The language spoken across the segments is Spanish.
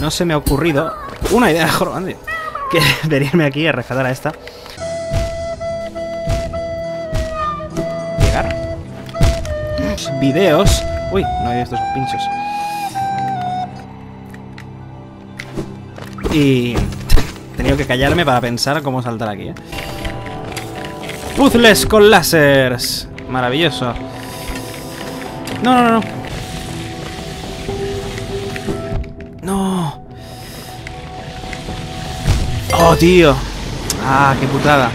no se me ha ocurrido una idea mejor, que venirme aquí a rescatar a esta. Llegar. Videos. Uy, no hay estos pinchos. Y he tenido que callarme para pensar cómo saltar aquí, ¿eh? Puzzles con lásers. Maravilloso. No, no, no, No. Oh, tío. Ah, qué putada.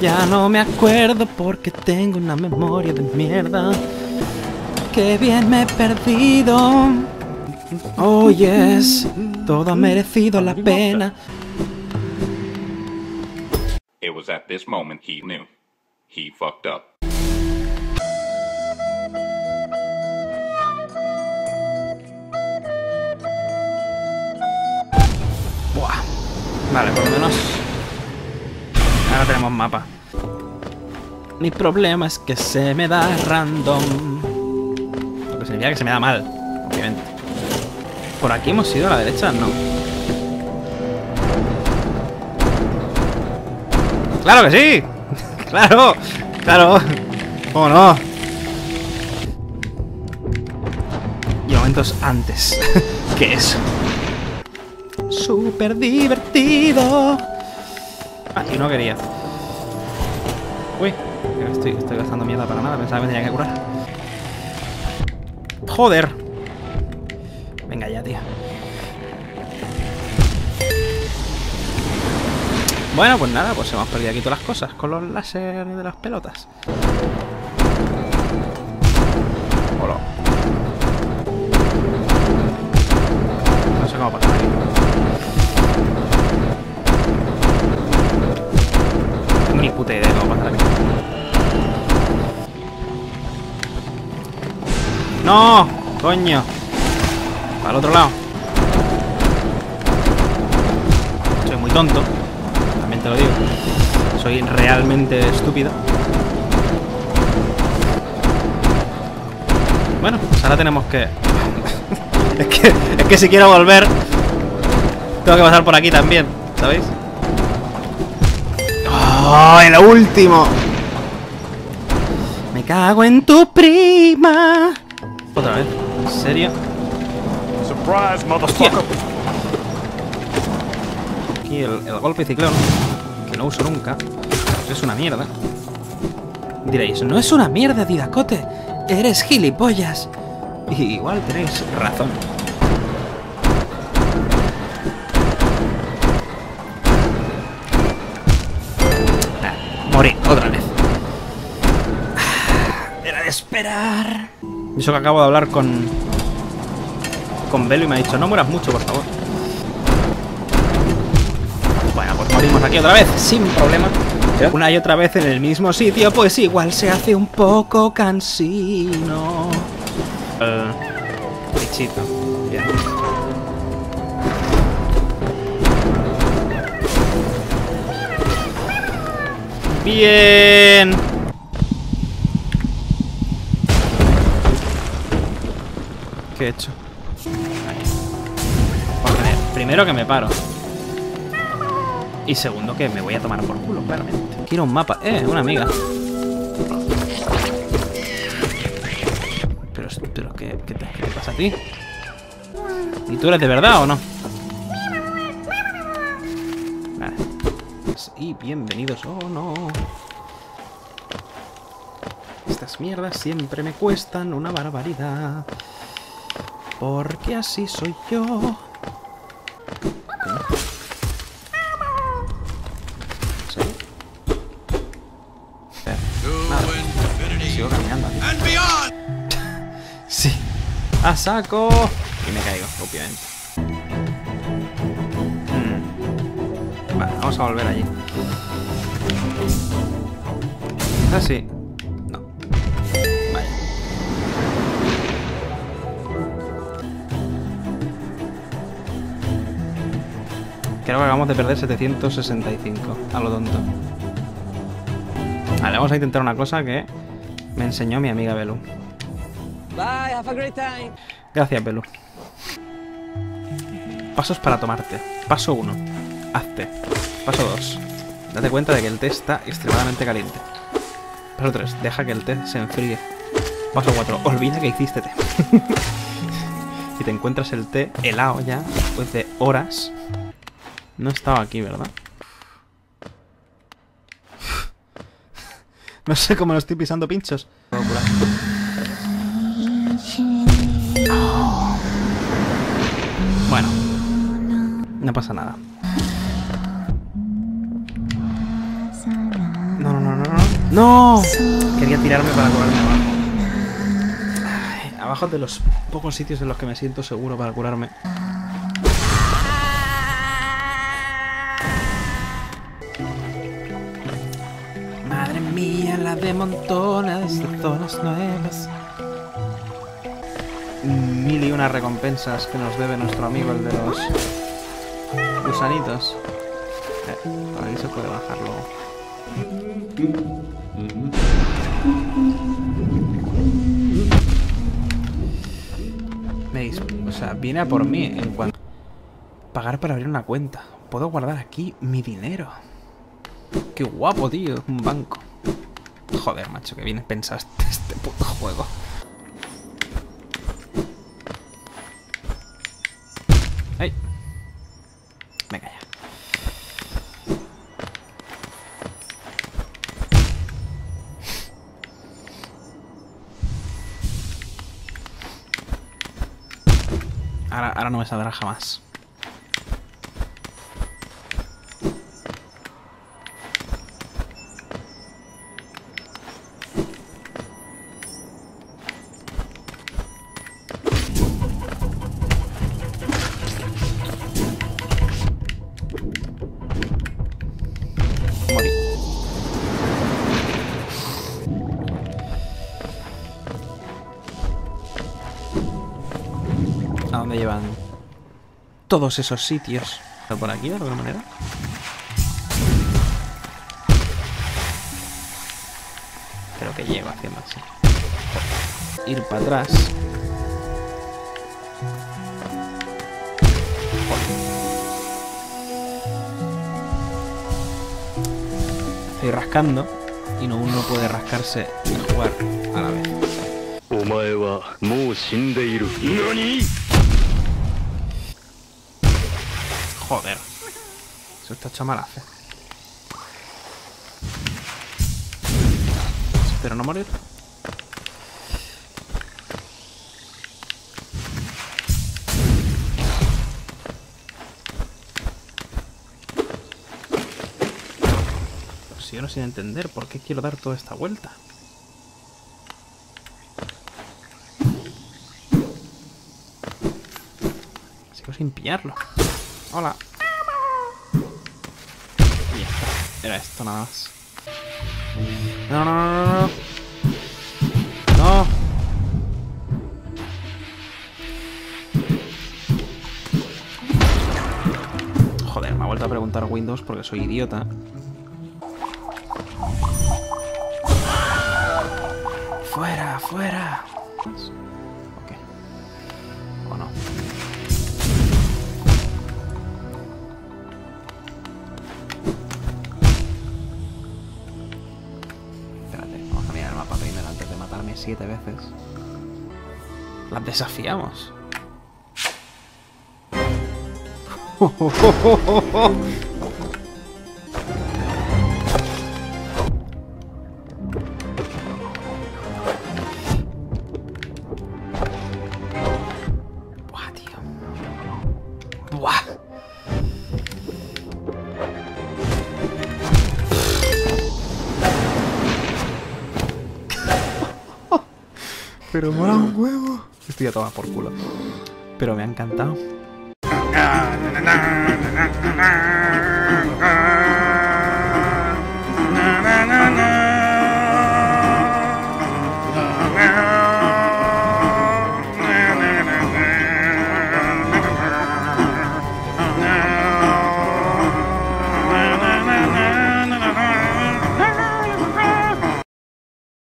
Ya no me acuerdo porque tengo una memoria de mierda. Qué bien me he perdido. Oh, yes. Todo ha merecido la pena. It was at this moment he knew. He fucked up. Vale, por lo menos... Ahora tenemos mapa. Mi problema es que se me da random. Lo que significa que se me da mal, obviamente. ¿Por aquí hemos ido a la derecha? No. ¡Claro que sí! ¡Claro! ¡Claro! ¿Cómo no? Y momentos antes que eso. Súper divertido. Ah, y no quería. Uy, estoy, estoy gastando mierda para nada. Pensaba que me tenía que curar. Joder. Venga ya, tío. Bueno, pues nada, pues hemos perdido aquí todas las cosas con los láser de las pelotas. Puta idea. ¡No! ¡Coño! Para el otro lado. Soy muy tonto. También te lo digo. Soy realmente estúpido. Bueno, pues ahora tenemos que... es que... Es que si quiero volver... Tengo que pasar por aquí también, ¿sabéis? ¡Oh, el último! Me cago en tu prima. Otra vez. ¿En serio? Surprise, Hostia. Aquí el, el golpe ciclón, que no uso nunca, pues es una mierda. Diréis, no es una mierda, Didacote. Eres gilipollas. Y igual tenéis razón. Eso que acabo de hablar con. con Belo y me ha dicho, no mueras mucho, por favor. Bueno, pues morimos aquí otra vez, sin problema. Una y otra vez en el mismo sitio, pues igual se hace un poco cansino. Eh, bichito. Bien. Bien. ¿Qué he hecho? Porque primero que me paro. Y segundo que me voy a tomar por culo, claramente. Quiero un mapa. Eh, una amiga. Pero, pero ¿qué, qué, te, qué te pasa a ti? ¿Y tú eres de verdad o no? Vale. Y bienvenidos. Oh, no. Estas mierdas siempre me cuestan una barbaridad. Porque así soy yo. ¿Sí? Sigo caminando aquí. Sí. ¡A saco! Y me caigo, obviamente. Hmm. Vale, vamos a volver allí. Quizás sí. Creo que acabamos de perder 765. A lo tonto. Vale, vamos a intentar una cosa que me enseñó mi amiga Belu. Bye, have a great time. Gracias, Belu. Pasos para tomarte. Paso 1. Hazte. Paso 2. Date cuenta de que el té está extremadamente caliente. Paso 3. Deja que el té se enfríe. Paso 4. Olvida que hiciste té. si te encuentras el té helado ya, después de horas... No estaba aquí, ¿verdad? No sé cómo lo estoy pisando pinchos. Bueno. No pasa nada. No, no, no, no, no. ¡No! Quería tirarme para curarme abajo. Ay, abajo de los pocos sitios en los que me siento seguro para curarme. Madre mía, la de montones de zonas nuevas. Mil y una recompensas que nos debe nuestro amigo el de los gusanitos. Eh, por ahí se puede bajar luego. ¿Veis? O sea, viene a por mí en cuanto... Pagar para abrir una cuenta. Puedo guardar aquí mi dinero. Qué guapo, tío. Un banco. Joder, macho, que bien pensaste este puto juego. ¡Ay! Venga ya. Ahora, ahora no me saldrá jamás. ¿A dónde llevan todos esos sitios? ¿Por aquí de alguna manera? Creo que llego haciendo así. Ir para atrás. estoy rascando y no uno puede rascarse y jugar a la vez. Joder. Eso está chamalazo. Espero eh. no morir. Sigo sin entender por qué quiero dar toda esta vuelta. Sigo sin pillarlo. Hola. Y ya. Era esto nada más. No, no, no, no. No. Joder, me ha vuelto a preguntar Windows porque soy idiota. Fuera, fuera. Ok. O no. Espérate, vamos a mirar el mapa primero antes de matarme siete veces. Las desafiamos. Pero mola un huevo. Estoy a tomar por culo. Pero me ha encantado.